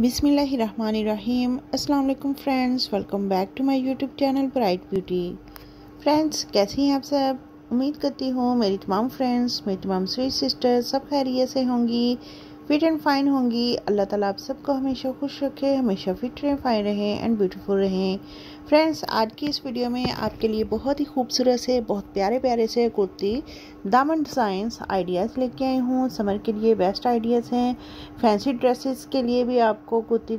बिसमीम अल्लाम friends, welcome back to my YouTube channel bright beauty. Friends, कैसी हैं आप सब? उम्मीद करती हूँ मेरी तमाम फ्रेंड्स, मेरी तमाम स्वीट सिस्टर्स सब खैरियत से होंगी, फिट एंड फाइन होंगी। अल्लाह ताला आप सबको हमेशा खुश रखे, हमेशा फिट रहें, फाइन रहें, एंड ब्यूटीफुल रहें। फ्रेंड्स आज की इस वीडियो में आपके लिए बहुत ही खूबसूरत से, बहुत प्यारे प्यारे से कुर्ती दामन डिज़ाइंस आइडियाज़ लेके आई हूँ। समर के लिए बेस्ट आइडियाज़ हैं। फैंसी ड्रेसेस के लिए भी आपको कुर्ती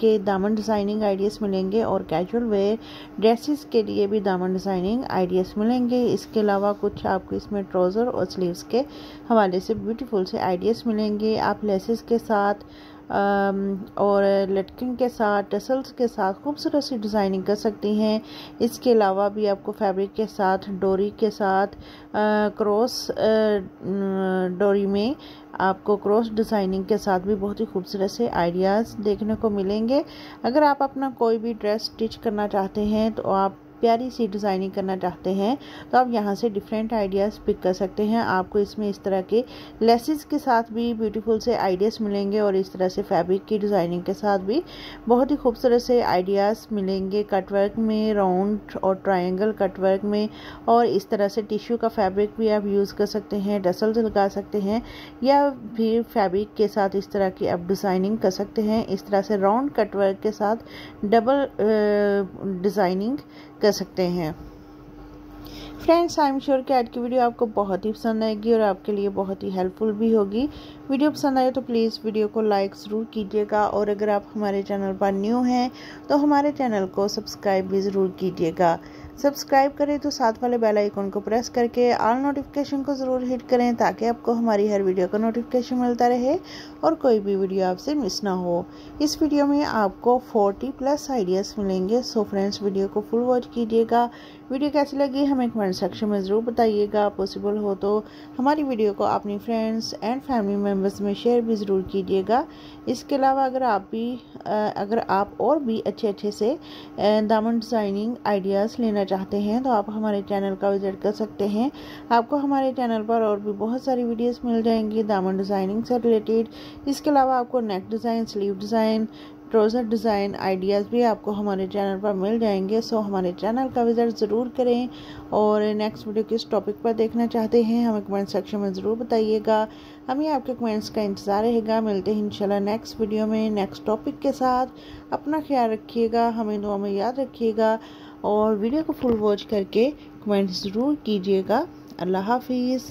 के दामन डिज़ाइनिंग आइडियाज़ मिलेंगे और कैजुअल वेयर ड्रेसेस के लिए भी दामन डिज़ाइनिंग आइडियाज़ मिलेंगे। इसके अलावा कुछ आपको इसमें ट्राउज़र और स्लीव्स के हवाले से ब्यूटीफुल से आइडियाज़ मिलेंगे। आप लेसेस के साथ और लटकिन के साथ, टसल्स के साथ खूबसूरत सी डिज़ाइनिंग कर सकती हैं। इसके अलावा भी आपको फैब्रिक के साथ, डोरी के साथ क्रॉस डोरी में आपको क्रॉस डिज़ाइनिंग के साथ भी बहुत ही खूबसूरत से आइडियाज़ देखने को मिलेंगे। अगर आप अपना कोई भी ड्रेस स्टिच करना चाहते हैं तो आप प्यारी सी डिज़ाइनिंग करना चाहते हैं तो आप यहाँ से डिफरेंट आइडियाज़ पिक कर सकते हैं। आपको इसमें इस तरह के लेसिस के साथ भी ब्यूटीफुल से आइडियाज़ मिलेंगे और इस तरह से फैब्रिक की डिज़ाइनिंग के साथ भी बहुत ही खूबसूरत से आइडियाज़ मिलेंगे। कटवर्क में राउंड और ट्राइंगल कटवर्क में और इस तरह से टिश्यू का फैब्रिक भी आप यूज़ कर सकते हैं डसल्स लगा सकते हैं या फिर फैब्रिक के साथ इस तरह की आप डिज़ाइनिंग कर सकते हैं। इस तरह से राउंड कटवर्क के साथ डबल डिज़ाइनिंग कर सकते हैं। फ्रेंड्स आई एम श्योर कि आज की वीडियो आपको बहुत ही पसंद आएगी और आपके लिए बहुत ही हेल्पफुल भी होगी। वीडियो पसंद आए तो प्लीज़ वीडियो को लाइक ज़रूर कीजिएगा और अगर आप हमारे चैनल पर न्यू हैं तो हमारे चैनल को सब्सक्राइब भी ज़रूर कीजिएगा। सब्सक्राइब करें तो साथ वाले बेल आइकन को प्रेस करके आल नोटिफिकेशन को ज़रूर हिट करें ताकि आपको हमारी हर वीडियो का नोटिफिकेशन मिलता रहे और कोई भी वीडियो आपसे मिस ना हो। इस वीडियो में आपको 40 प्लस आइडियाज़ मिलेंगे सो फ्रेंड्स वीडियो को फुल वॉच कीजिएगा। वीडियो कैसी लगी हमें कमेंट सेक्शन में ज़रूर बताइएगा। पॉसिबल हो तो हमारी वीडियो को अपनी फ्रेंड्स एंड फैमिली मेंबर्स में शेयर भी ज़रूर कीजिएगा। इसके अलावा अगर आप भी अगर आप और भी अच्छे अच्छे से दामन डिज़ाइनिंग आइडियाज़ लेना चाहते हैं तो आप हमारे चैनल का विज़िट कर सकते हैं। आपको हमारे चैनल पर और भी बहुत सारी वीडियोस मिल जाएँगी दामन डिज़ाइनिंग से रिलेटेड इसके अलावा आपको neck design sleeve design trouser design ideas भी आपको हमारे चैनल पर मिल जाएँगे। सो हमारे चैनल का विज़िट ज़रूर करें और नेक्स्ट वीडियो किस टॉपिक पर देखना चाहते हैं, हमें कमेंट सेक्शन में ज़रूर बताइएगा। हमें आपके कमेंट्स का इंतज़ार रहेगा। मिलते हैं इंशाल्लाह नेक्स्ट वीडियो में नेक्स्ट टॉपिक के साथ। अपना ख्याल रखिएगा, हमें दुआ में याद रखिएगा। और वीडियो को फुल वॉच करके कमेंट्स ज़रूर कीजिएगा। अल्लाह हाफिज़।